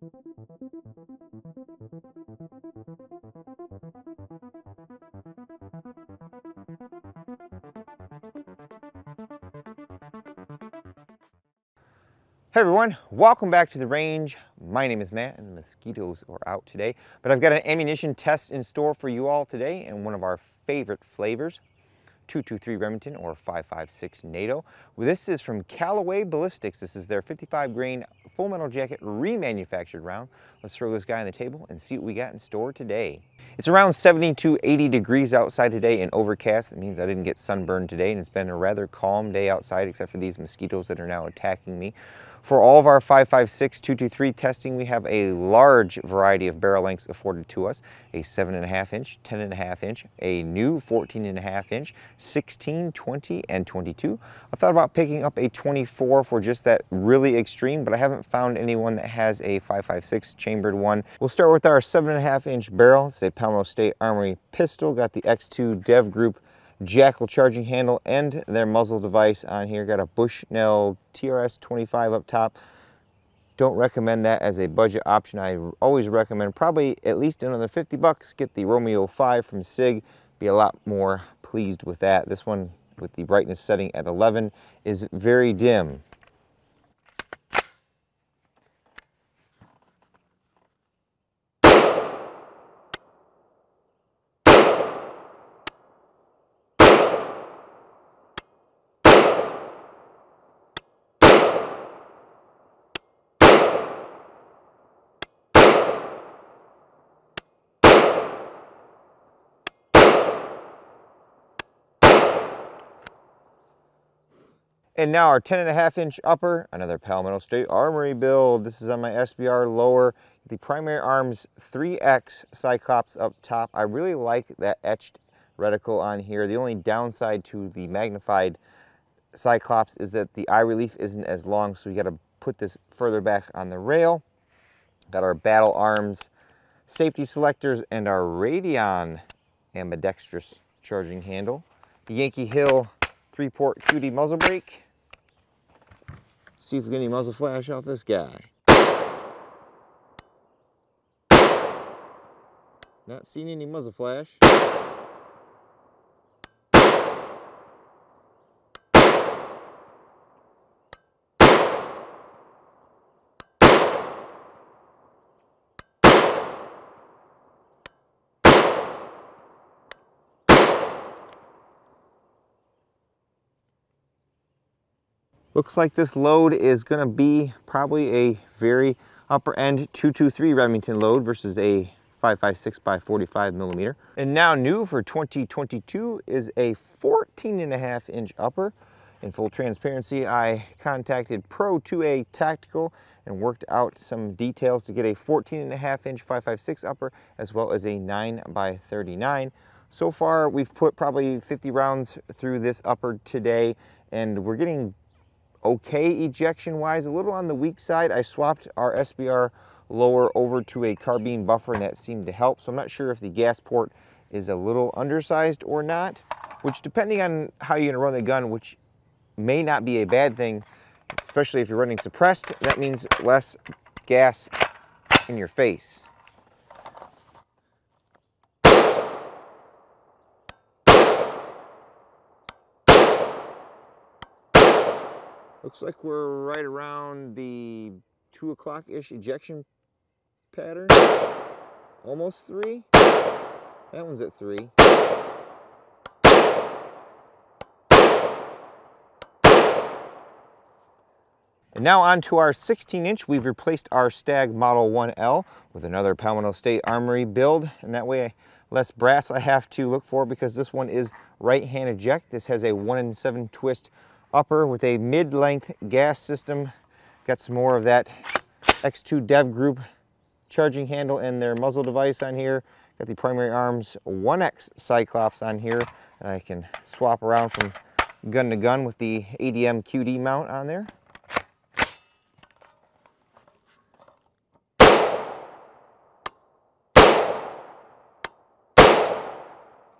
Hey everyone, welcome back to the range. My name is Matt and the mosquitoes are out today, but I've got an ammunition test in store for you all today and one of our favorite flavors, 223 Remington or 556 NATO. This is from Callaway Ballistics. This is their 55 grain full metal jacket remanufactured round. Let's throw this guy on the table and see what we got in store today. It's around 70 to 80 degrees outside today and overcast. It means I didn't get sunburned today and it's been a rather calm day outside except for these mosquitoes that are now attacking me. For all of our 5.56 223 testing, we have a large variety of barrel lengths afforded to us. A 7.5 inch, 10.5 inch, a new 14.5 inch, 16, 20, and 22. I thought about picking up a 24 for just that really extreme, but I haven't found anyone that has a 5.56 chambered one. We'll start with our 7.5 inch barrel. It's a Palmetto State Armory pistol. Got the X2 Dev Group jackal charging handle and their muzzle device on here. Got a Bushnell TRS 25 up top. Don't recommend that as a budget option. I always recommend probably at least another 50 bucks. Get the Romeo 5 from SIG. Be a lot more pleased with that. This one with the brightness setting at 11 is very dim. And now our 10 and a half inch upper, another Palmetto State Armory build. This is on my SBR lower. The primary arms 3X Cyclops up top. I really like that etched reticle on here. The only downside to the magnified Cyclops is that the eye relief isn't as long, so we gotta put this further back on the rail. Got our battle arms, safety selectors, and our Radian ambidextrous charging handle. The Yankee Hill three-port QD muzzle brake. See if we get any muzzle flash off this guy. Not seeing any muzzle flash. Looks like this load is gonna be probably a very upper end 223 Remington load versus a 556 by 45 millimeter. And now new for 2022 is a 14 and a half inch upper. In full transparency, I contacted Pro 2A Tactical and worked out some details to get a 14 and a half inch 556 upper as well as a 9 by 39. So far, we've put probably 50 rounds through this upper today and we're getting okay ejection wise, a little on the weak side. I swapped our SBR lower over to a carbine buffer and that seemed to help. So I'm not sure if the gas port is a little undersized or not, which depending on how you're gonna run the gun, which may not be a bad thing, especially if you're running suppressed, that means less gas in your face. Looks like we're right around the two o'clock-ish ejection pattern. Almost three. That one's at three. And now on to our 16 inch, we've replaced our Stag Model 1L with another Palmetto State Armory build. And that way less brass I have to look for because this one is right hand eject. This has a one in seven twist upper with a mid-length gas system. Got some more of that X2 Dev Group charging handle and their muzzle device on here. Got the primary arms 1X Cyclops on here. I can swap around from gun to gun with the ADM QD mount on there.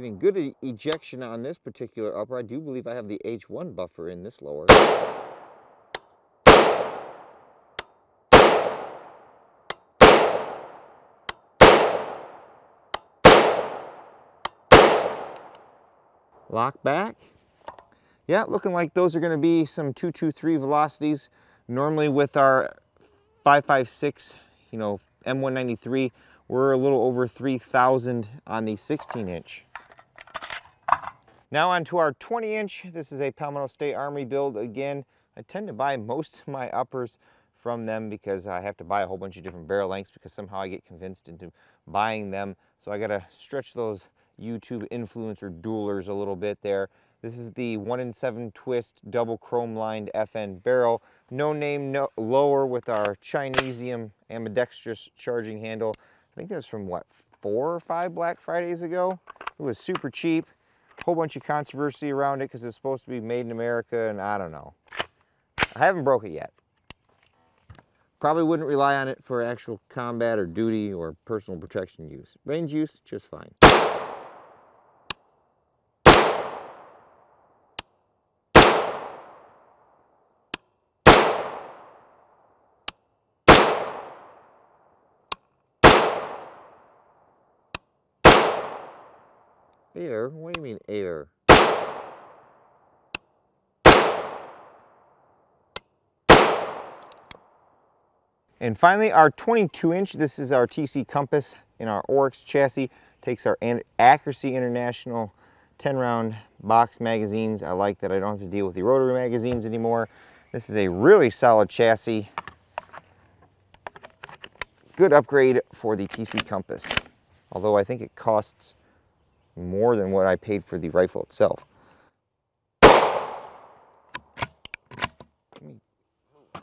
Getting good ejection on this particular upper. I do believe I have the H1 buffer in this lower. Lock back. Yeah, looking like those are gonna be some 223 velocities. Normally with our 556, you know, M193, we're a little over 3,000 on the 16 inch. Now on to our 20 inch. This is a Palmetto State Army build. Again, I tend to buy most of my uppers from them because I have to buy a whole bunch of different barrel lengths because somehow I get convinced into buying them. So I gotta stretch those YouTube influencer duelers a little bit there. This is the 1 in 7 twist double chrome lined FN barrel. No name no lower with our Chinesium ambidextrous charging handle. I think that was from what, four or five Black Fridays ago? It was super cheap. Whole bunch of controversy around it because it's supposed to be made in America and I don't know. I haven't broke it yet. Probably wouldn't rely on it for actual combat or duty or personal protection use. Range use, just fine. Air? What do you mean air? And finally, our 22 inch, this is our TC Compass in our Oryx chassis. Takes our Accuracy International 10 round box magazines. I like that I don't have to deal with the rotary magazines anymore. This is a really solid chassis. Good upgrade for the TC Compass. Although I think it costs more than what I paid for the rifle itself. Let me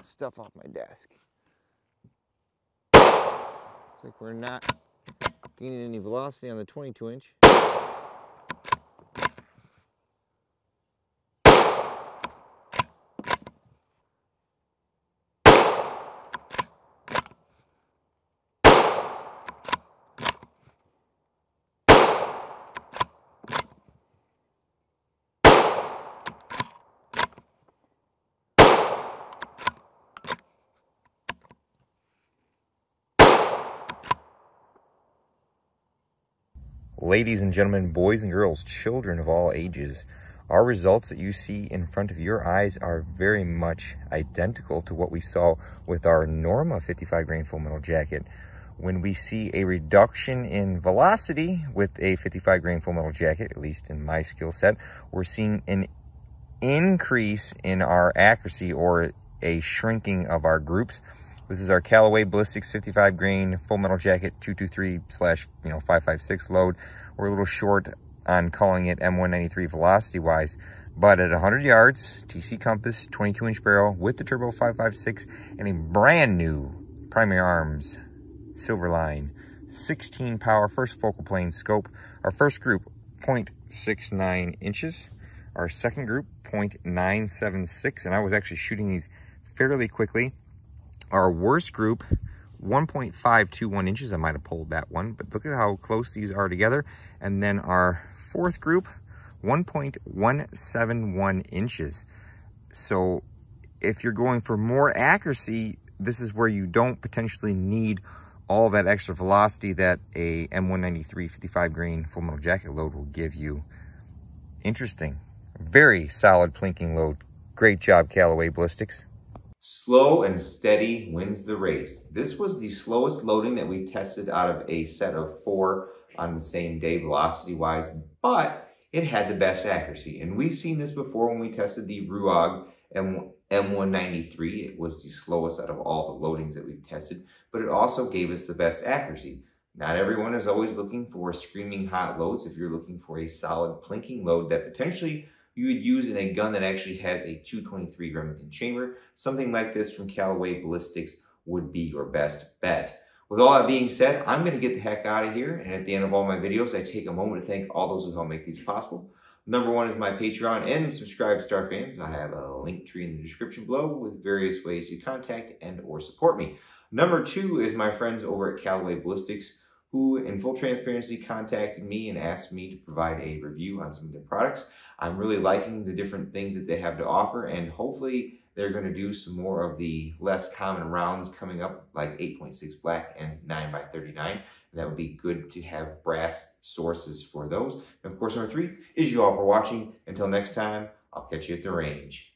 stuff off my desk. Looks like we're not gaining any velocity on the 22 inch. Ladies and gentlemen, boys and girls, children of all ages, our results that you see in front of your eyes are very much identical to what we saw with our Norma 55 grain full metal jacket. When we see a reduction in velocity with a 55 grain full metal jacket, at least in my skill set, we're seeing an increase in our accuracy or a shrinking of our groups. This is our Callaway Ballistics 55 grain full metal jacket 223 slash you know 556 load. We're a little short on calling it M193 velocity wise, but at 100 yards, TC Compass 22 inch barrel with the turbo 556 and a brand new Primary Arms Silverline 16 power first focal plane scope. Our first group 0.69 inches. Our second group 0.976 and I was actually shooting these fairly quickly our worst group, 1.521 inches. I might have pulled that one, but look at how close these are together. And then our fourth group, 1.171 inches. So if you're going for more accuracy, this is where you don't potentially need all that extra velocity that a M193 55 grain full metal jacket load will give you. Interesting. Very solid plinking load. Great job, Callaway Ballistics. Slow and steady wins the race. This was the slowest loading that we tested out of a set of four on the same day velocity-wise, but it had the best accuracy. And we've seen this before when we tested the Ruag M M193. It was the slowest out of all the loadings that we've tested, but it also gave us the best accuracy. Not everyone is always looking for screaming hot loads. If you're looking for a solid plinking load that potentially you would use in a gun that actually has a 223 Remington chamber. Something like this from Callaway Ballistics would be your best bet. With all that being said, I'm going to get the heck out of here. And at the end of all my videos, I take a moment to thank all those who help make these possible. Number one is my Patreon and SubscribeStar fans. I have a link tree in the description below with various ways to contact and or support me. Number two is my friends over at Callaway Ballistics who, in full transparency, contacted me and asked me to provide a review on some of their products. I'm really liking the different things that they have to offer, and hopefully, they're going to do some more of the less common rounds coming up, like 8.6 black and 9 by 39 That would be good to have brass sources for those. And of course, number three is you all for watching. Until next time, I'll catch you at the range.